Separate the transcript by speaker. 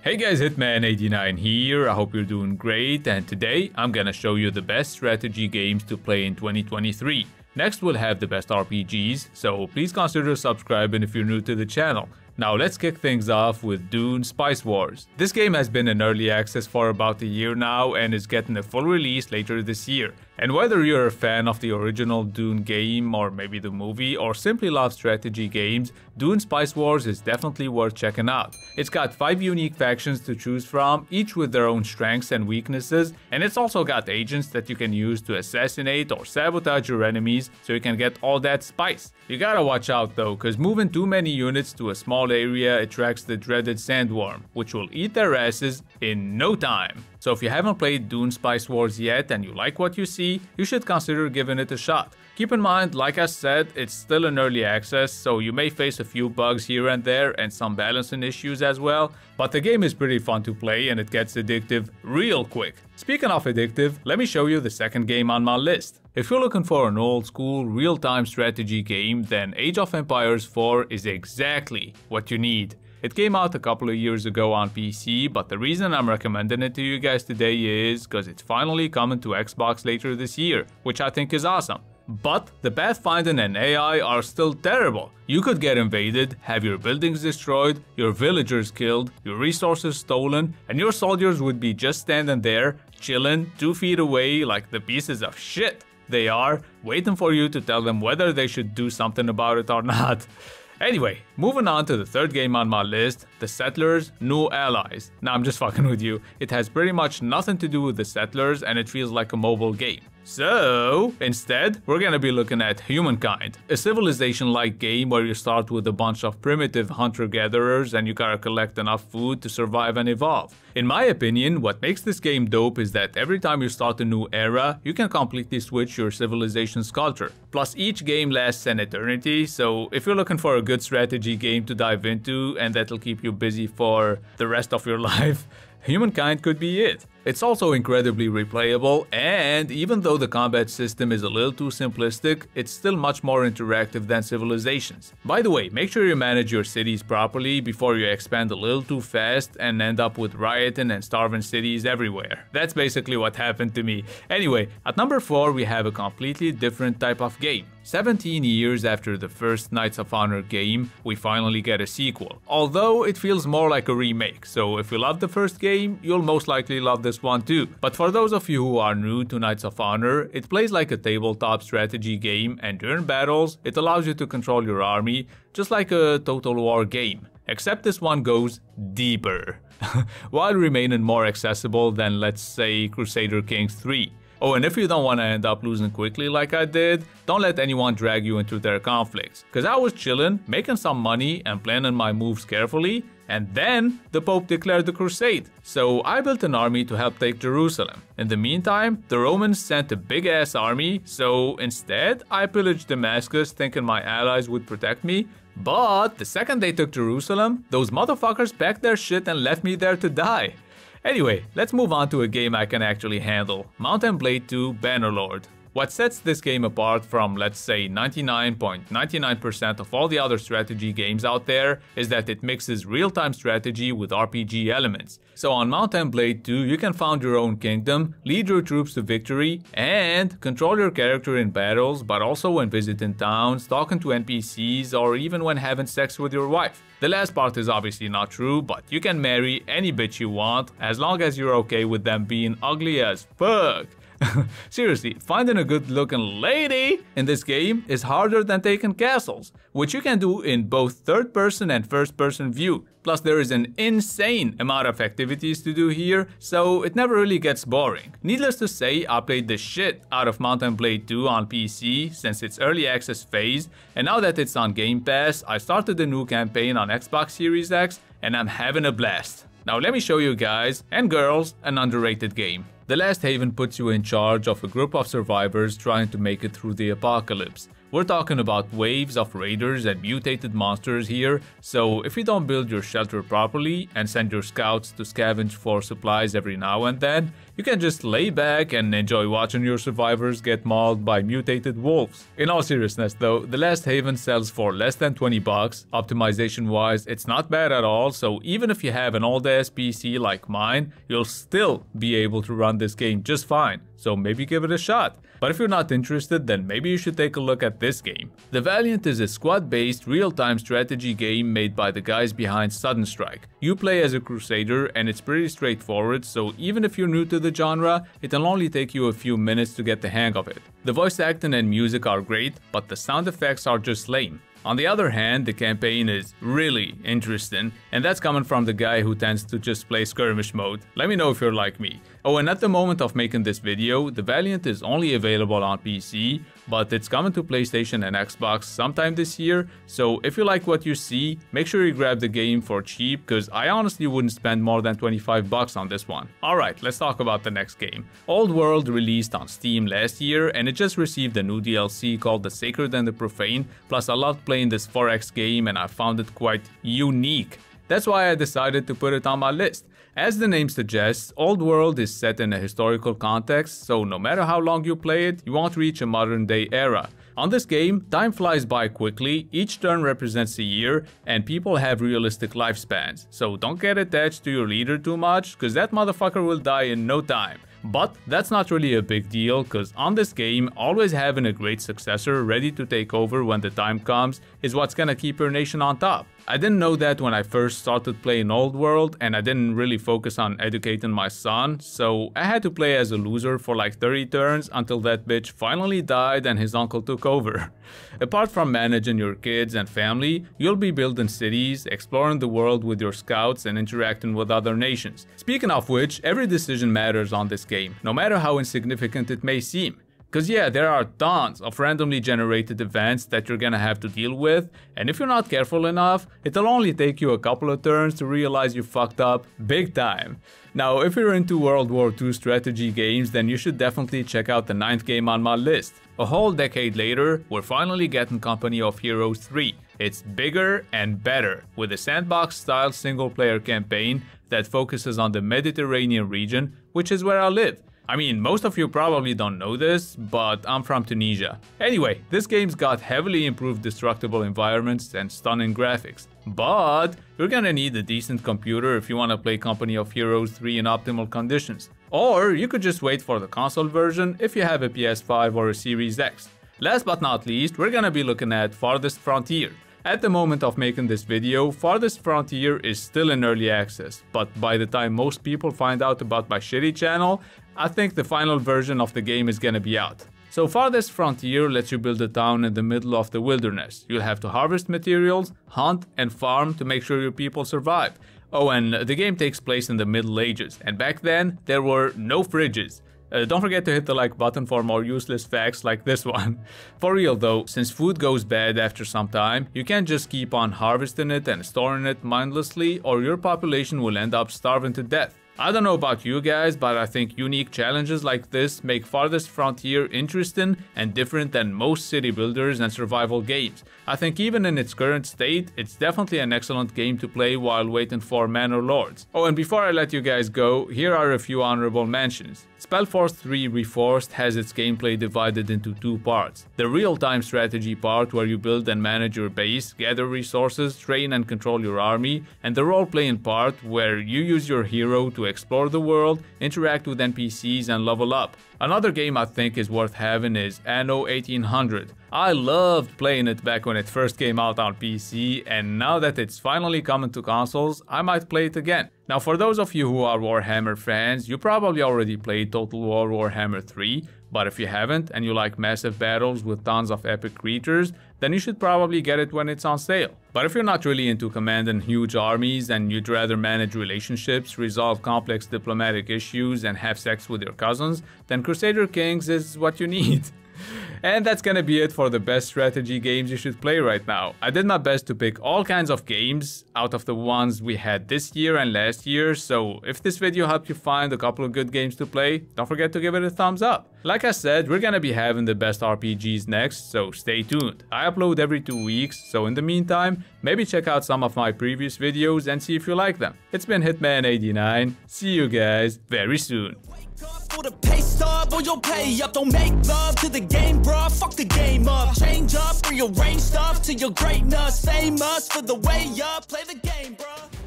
Speaker 1: Hey guys, Hitman89 here, I hope you're doing great and today I'm gonna show you the best strategy games to play in 2023. Next we'll have the best RPGs, so please consider subscribing if you're new to the channel. Now let's kick things off with Dune Spice Wars. This game has been in early access for about a year now and is getting a full release later this year. And whether you're a fan of the original Dune game or maybe the movie or simply love strategy games, Dune Spice Wars is definitely worth checking out. It's got 5 unique factions to choose from, each with their own strengths and weaknesses, and it's also got agents that you can use to assassinate or sabotage your enemies so you can get all that spice. You gotta watch out though, cause moving too many units to a small area attracts the dreaded sandworm, which will eat their asses in no time. So if you haven't played Dune Spice Wars yet and you like what you see, you should consider giving it a shot. Keep in mind, like I said, it's still in early access, so you may face a few bugs here and there and some balancing issues as well, but the game is pretty fun to play and it gets addictive real quick. Speaking of addictive, let me show you the second game on my list. If you're looking for an old school real-time strategy game, then Age of Empires 4 is exactly what you need. It came out a couple of years ago on PC, but the reason I'm recommending it to you guys today is because it's finally coming to Xbox later this year, which I think is awesome. But the pathfinding and AI are still terrible. You could get invaded, have your buildings destroyed, your villagers killed, your resources stolen, and your soldiers would be just standing there, chilling, two feet away like the pieces of shit they are, waiting for you to tell them whether they should do something about it or not. Anyway, moving on to the third game on my list, The Settlers New Allies. Now I'm just fucking with you, it has pretty much nothing to do with the Settlers and it feels like a mobile game. So, instead, we're gonna be looking at Humankind, a civilization-like game where you start with a bunch of primitive hunter-gatherers and you gotta collect enough food to survive and evolve. In my opinion, what makes this game dope is that every time you start a new era, you can completely switch your civilization's culture. Plus, each game lasts an eternity, so if you're looking for a good strategy game to dive into and that'll keep you busy for the rest of your life, Humankind could be it. It's also incredibly replayable, and even though the combat system is a little too simplistic, it's still much more interactive than Civilizations. By the way, make sure you manage your cities properly before you expand a little too fast and end up with rioting and starving cities everywhere. That's basically what happened to me. Anyway, at number 4 we have a completely different type of game. 17 years after the first Knights of Honor game, we finally get a sequel. Although it feels more like a remake, so if you love the first game, you'll most likely love this one too. But for those of you who are new to Knights of Honor, it plays like a tabletop strategy game and during battles, it allows you to control your army, just like a Total War game. Except this one goes deeper, while remaining more accessible than let's say Crusader Kings 3. Oh, and if you don't want to end up losing quickly like I did, don't let anyone drag you into their conflicts. Cause I was chilling, making some money and planning my moves carefully, and then the Pope declared the crusade. So I built an army to help take Jerusalem. In the meantime, the Romans sent a big ass army, so instead I pillaged Damascus thinking my allies would protect me. But the second they took Jerusalem, those motherfuckers packed their shit and left me there to die. Anyway, let's move on to a game I can actually handle, Mount and Blade 2 Bannerlord. What sets this game apart from, let's say, 99.99% of all the other strategy games out there is that it mixes real-time strategy with RPG elements. So on Mount and Blade 2, you can found your own kingdom, lead your troops to victory, and control your character in battles, but also when visiting towns, talking to NPCs, or even when having sex with your wife. The last part is obviously not true, but you can marry any bitch you want, as long as you're okay with them being ugly as fuck. Seriously, finding a good looking lady in this game is harder than taking castles, which you can do in both third person and first person view. Plus there is an insane amount of activities to do here, so it never really gets boring. Needless to say, I played the shit out of Mount and Blade 2 on PC since its early access phase, and now that it's on Game Pass, I started the new campaign on Xbox Series X, and I'm having a blast. Now let me show you guys, and girls, an underrated game. The Last Haven puts you in charge of a group of survivors trying to make it through the apocalypse. We're talking about waves of raiders and mutated monsters here, so if you don't build your shelter properly and send your scouts to scavenge for supplies every now and then, you can just lay back and enjoy watching your survivors get mauled by mutated wolves. In all seriousness though, The Last Haven sells for less than 20 bucks. Optimization wise, it's not bad at all, so even if you have an old ass PC like mine, you'll still be able to run this game just fine, so maybe give it a shot. But if you're not interested, then maybe you should take a look at this game. The Valiant is a squad-based real-time strategy game made by the guys behind Sudden Strike. You play as a crusader and it's pretty straightforward, so even if you're new to the genre, it'll only take you a few minutes to get the hang of it. The voice acting and music are great, but the sound effects are just lame. On the other hand, the campaign is really interesting, and that's coming from the guy who tends to just play skirmish mode. Let me know if you're like me. Oh, and at the moment of making this video, the Valiant is only available on PC, but it's coming to PlayStation and Xbox sometime this year, so if you like what you see, make sure you grab the game for cheap, cause I honestly wouldn't spend more than 25 bucks on this one. Alright, let's talk about the next game. Old World released on Steam last year, and it just received a new DLC called The Sacred and the Profane, plus I loved playing this 4X game and I found it quite unique. That's why I decided to put it on my list. As the name suggests, Old World is set in a historical context, so no matter how long you play it, you won't reach a modern day era. On this game, time flies by quickly, each turn represents a year, and people have realistic lifespans. So don't get attached to your leader too much, cause that motherfucker will die in no time. But that's not really a big deal, cause on this game, always having a great successor ready to take over when the time comes is what's gonna keep your nation on top. I didn't know that when I first started playing Old World and I didn't really focus on educating my son, so I had to play as a loser for like 30 turns until that bitch finally died and his uncle took over. Apart from managing your kids and family, you'll be building cities, exploring the world with your scouts and interacting with other nations. Speaking of which, every decision matters on this game, no matter how insignificant it may seem. Because yeah, there are tons of randomly generated events that you're gonna have to deal with, and if you're not careful enough, it'll only take you a couple of turns to realize you fucked up big time. Now, if you're into World War II strategy games, then you should definitely check out the ninth game on my list. A whole decade later, we're finally getting Company of Heroes 3. It's bigger and better, with a sandbox-style single-player campaign that focuses on the Mediterranean region, which is where I live. I mean, most of you probably don't know this, but I'm from Tunisia. Anyway, this game's got heavily improved destructible environments and stunning graphics. But you're gonna need a decent computer if you wanna play Company of Heroes 3 in optimal conditions. Or you could just wait for the console version if you have a PS5 or a Series X. Last but not least, we're gonna be looking at Farthest Frontier. At the moment of making this video, Farthest Frontier is still in early access, but by the time most people find out about my shitty channel, I think the final version of the game is gonna be out. So Farthest Frontier lets you build a town in the middle of the wilderness. You'll have to harvest materials, hunt and farm to make sure your people survive. Oh, and the game takes place in the Middle Ages, and back then there were no fridges. Uh, don't forget to hit the like button for more useless facts like this one. For real though, since food goes bad after some time, you can't just keep on harvesting it and storing it mindlessly or your population will end up starving to death. I don't know about you guys, but I think unique challenges like this make Farthest Frontier interesting and different than most city builders and survival games. I think even in its current state, it's definitely an excellent game to play while waiting for Manor Lords. Oh, and before I let you guys go, here are a few honorable mentions. Spellforce 3 Reforced has its gameplay divided into two parts. The real-time strategy part where you build and manage your base, gather resources, train and control your army, and the role-playing part where you use your hero to explore the world, interact with NPCs and level up. Another game I think is worth having is Anno 1800. I loved playing it back when it first came out on PC, and now that it's finally coming to consoles, I might play it again. Now for those of you who are Warhammer fans, you probably already played Total War Warhammer 3, but if you haven't and you like massive battles with tons of epic creatures, then you should probably get it when it's on sale. But if you're not really into commanding huge armies and you'd rather manage relationships, resolve complex diplomatic issues, and have sex with your cousins, then Crusader Kings is what you need. And that's gonna be it for the best strategy games you should play right now. I did my best to pick all kinds of games out of the ones we had this year and last year, so if this video helped you find a couple of good games to play, don't forget to give it a thumbs up. Like I said, we're gonna be having the best RPGs next, so stay tuned. I upload every two weeks, so in the meantime, maybe check out some of my previous videos and see if you like them. It's been Hitman89, see you guys very soon stub or you'll pay up. Don't make love to the game, bruh. Fuck the game up. Change up, rearrange stuff to your greatness. Famous for the way up. Play the game, bruh.